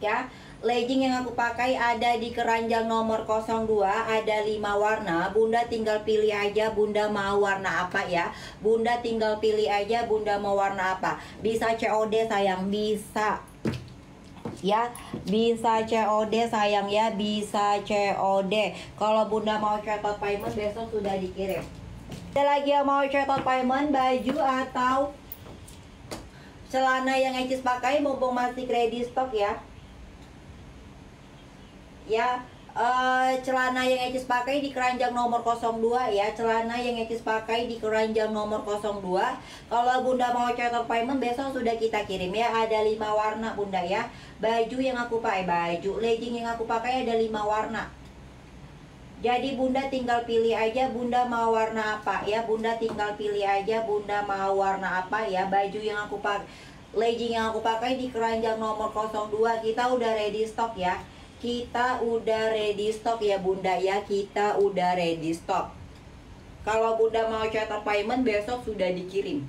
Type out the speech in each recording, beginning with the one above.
ya. Legging yang aku pakai ada di keranjang nomor 02 ada 5 warna. Bunda tinggal pilih aja bunda mau warna apa ya. Bunda tinggal pilih aja bunda mau warna apa. Bisa COD sayang bisa. Ya bisa COD sayang ya bisa COD kalau bunda mau cetot payment besok sudah dikirim. Ada lagi yang mau cetot payment baju atau celana yang Ecis pakai mumpung masih ready stock ya ya uh, celana yang Ecis pakai di keranjang nomor 02 ya. Celana yang Ecis pakai di keranjang nomor 02 kalau bunda mau cetak payment besok sudah kita kirim ya. Ada lima warna bunda ya. Baju yang aku pakai baju legging yang aku pakai ada lima warna. Jadi bunda tinggal pilih aja bunda mau warna apa ya. Bunda tinggal pilih aja bunda mau warna apa ya. Baju yang aku pakai legging yang aku pakai di keranjang nomor 02 kita udah ready stock ya kita udah ready stock ya bunda ya. Kita udah ready stock. Kalau bunda mau cetak payment besok sudah dikirim.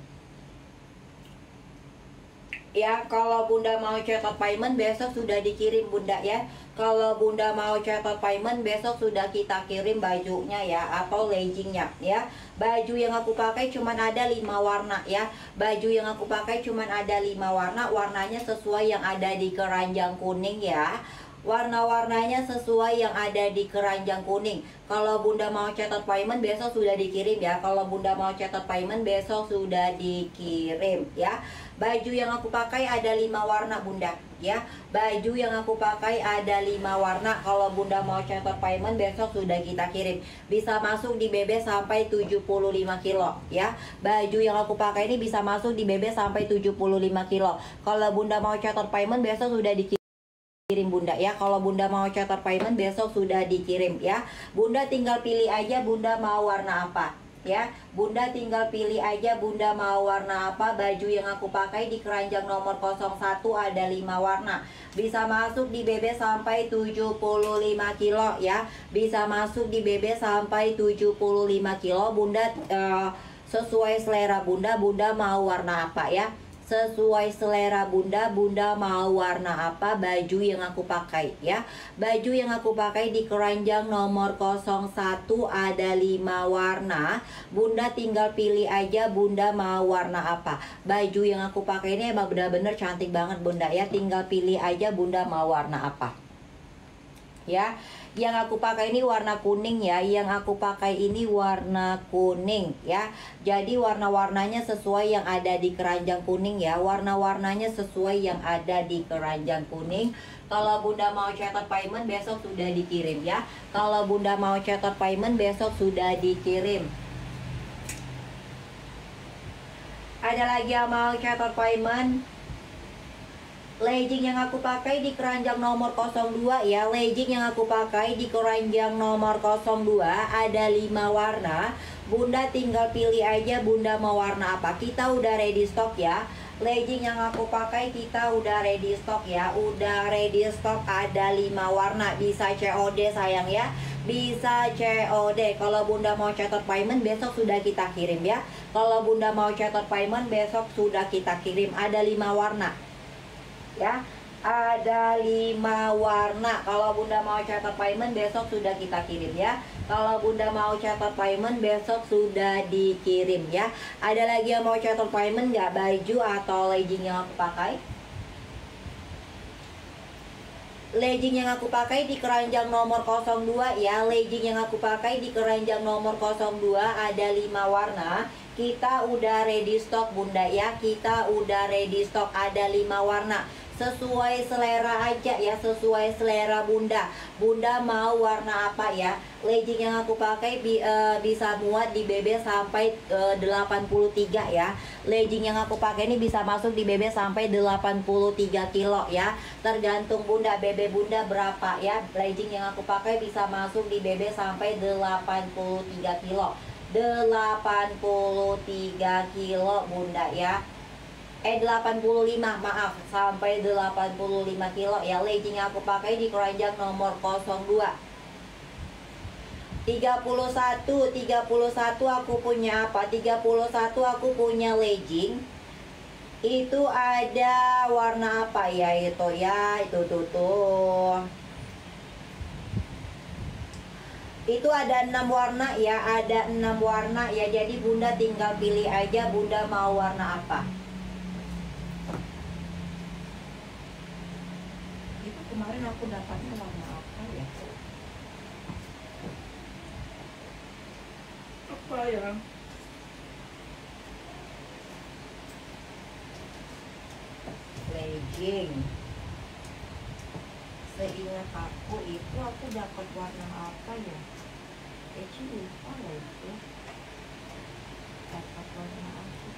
Ya kalau bunda mau cetak payment besok sudah dikirim bunda ya. Kalau bunda mau cetak payment besok sudah kita kirim bajunya ya atau leggingnya ya. Baju yang aku pakai cuman ada lima warna ya. Baju yang aku pakai cuman ada lima warna. Warnanya sesuai yang ada di keranjang kuning ya warna-warnanya sesuai yang ada di keranjang kuning. Kalau bunda mau cetak payment besok sudah dikirim ya. Kalau bunda mau cetak payment besok sudah dikirim ya. Baju yang aku pakai ada lima warna bunda ya. Baju yang aku pakai ada lima warna. Kalau bunda mau cetak payment besok sudah kita kirim. Bisa masuk di BB sampai 75 kilo ya. Baju yang aku pakai ini bisa masuk di BB sampai 75 kilo. Kalau bunda mau cetak payment besok sudah dikirim kirim bunda ya. Kalau bunda mau charter payment besok sudah dikirim ya. Bunda tinggal pilih aja bunda mau warna apa ya. Bunda tinggal pilih aja bunda mau warna apa. Baju yang aku pakai di keranjang nomor 01 ada 5 warna. Bisa masuk di BB sampai 75 kilo ya. Bisa masuk di BB sampai 75 kilo. Bunda uh, sesuai selera bunda bunda mau warna apa ya sesuai selera bunda bunda mau warna apa baju yang aku pakai ya. Baju yang aku pakai di keranjang nomor 01 ada 5 warna. Bunda tinggal pilih aja bunda mau warna apa. Baju yang aku pakai ini emang benar-benar cantik banget bunda ya. Tinggal pilih aja bunda mau warna apa ya. Yang aku pakai ini warna kuning ya. Yang aku pakai ini warna kuning ya. Jadi warna-warnanya sesuai yang ada di keranjang kuning ya. Warna-warnanya sesuai yang ada di keranjang kuning. Kalau bunda mau cetak payment besok sudah dikirim ya. Kalau bunda mau cetak payment besok sudah dikirim. Ada lagi yang mau cetak payment legging yang aku pakai di keranjang nomor 02 ya. Legging yang aku pakai di keranjang nomor 02 ada 5 warna. Bunda tinggal pilih aja bunda mau warna apa. Kita udah ready stock ya. Legging yang aku pakai kita udah ready stock ya. Udah ready stock ada 5 warna. Bisa COD sayang ya. Bisa COD kalau bunda mau catat payment besok sudah kita kirim ya. Kalau bunda mau catat payment besok sudah kita kirim. Ada 5 warna ya. Ada lima warna. Kalau bunda mau catat payment besok sudah kita kirim ya. Kalau bunda mau catat payment besok sudah dikirim ya. Ada lagi yang mau catat payment nggak? Baju atau legging yang aku pakai? Legging yang aku pakai di keranjang nomor 02 ya. Legging yang aku pakai di keranjang nomor 02 ada lima warna. Kita udah ready stock bunda ya. Kita udah ready stock ada lima warna sesuai selera aja ya sesuai selera bunda. Bunda mau warna apa ya? Legging yang aku pakai bi, uh, bisa muat di BB sampai e, uh, 83 ya. Legging yang aku pakai ini bisa masuk di BB sampai 83 kilo ya. Tergantung bunda BB bunda berapa ya. Legging yang aku pakai bisa masuk di BB sampai 83 kilo. 83 kilo bunda ya eh 85 maaf sampai 85 kilo. Ya legging aku pakai di keranjang nomor 02 31 31 aku punya apa? 31 aku punya legging. Itu ada warna apa ya itu? Ya itu tuh tuh itu ada enam warna ya ada enam warna ya. Jadi bunda tinggal pilih aja bunda mau warna apa itu kemarin aku dapatnya warna apa ya? Apa ya legging. Seingat aku itu aku dapat warna apa ya? Eh sih lupa lah itu. Dapat warna apa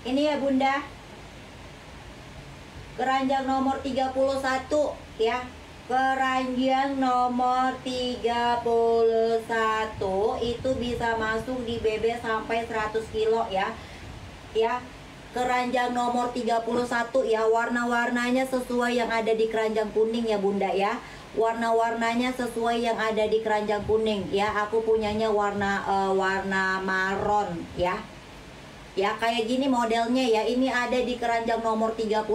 Ini ya Bunda. Keranjang nomor 31 ya. Keranjang nomor 31 itu bisa masuk di BB sampai 100 kilo ya. Ya. Keranjang nomor 31 ya. Warna-warnanya sesuai yang ada di keranjang kuning ya Bunda ya. Warna-warnanya sesuai yang ada di keranjang kuning ya. Aku punyanya warna eh, warna maron ya ya kayak gini modelnya ya. Ini ada di keranjang nomor 31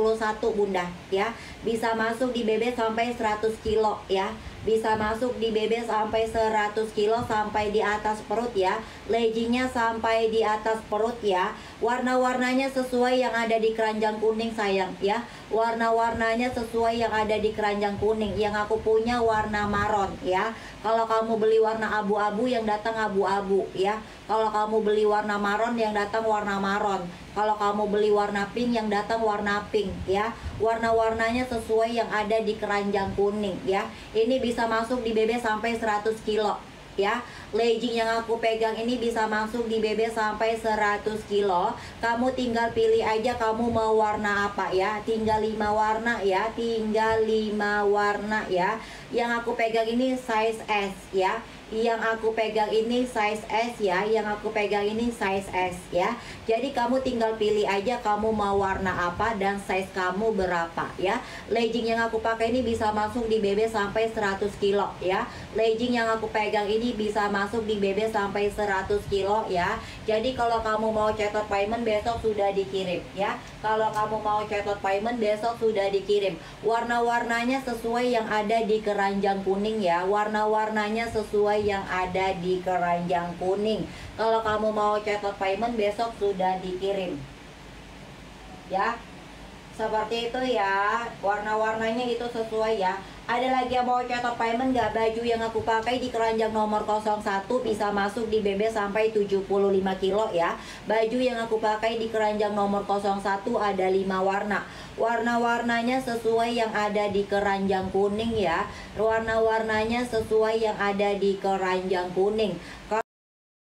bunda. Ya bisa masuk di BB sampai 100 kilo ya. Bisa masuk di BB sampai 100 kilo sampai di atas perut ya. Leggingnya sampai di atas perut ya. Warna-warnanya sesuai yang ada di keranjang kuning sayang ya warna-warnanya sesuai yang ada di keranjang kuning. Yang aku punya warna maron ya. Kalau kamu beli warna abu-abu yang datang abu-abu ya. Kalau kamu beli warna maron yang datang warna maron kalau kamu beli warna pink yang datang warna pink ya. Warna-warnanya sesuai yang ada di keranjang kuning ya. Ini bisa masuk di BB sampai 100 kilo ya. Legging yang aku pegang ini bisa masuk di BB sampai 100 kilo. Kamu tinggal pilih aja kamu mau warna apa ya. Tinggal 5 warna ya tinggal 5 warna ya yang aku pegang ini size S ya. Yang aku pegang ini size S ya. Yang aku pegang ini size S ya. Jadi kamu tinggal pilih aja kamu mau warna apa dan size kamu berapa ya. Legging yang aku pakai ini bisa masuk di BB sampai 100 kilo ya. Legging yang aku pegang ini bisa masuk di BB sampai 100 kilo ya. Jadi kalau kamu mau cetot payment besok sudah dikirim ya. Kalau kamu mau cetot payment besok sudah dikirim. Warna-warnanya sesuai yang ada di keranjang kuning ya. Warna-warnanya sesuai yang ada di keranjang kuning. Kalau kamu mau cetot payment besok sudah dikirim. Ya seperti itu ya warna-warnanya itu sesuai ya. Ada lagi yang mau cetot payment nggak? Baju yang aku pakai di keranjang nomor 01 bisa masuk di BB sampai 75 kilo ya. Baju yang aku pakai di keranjang nomor 01 ada 5 warna. Warna-warnanya sesuai yang ada di keranjang kuning ya. Warna-warnanya sesuai yang ada di keranjang kuning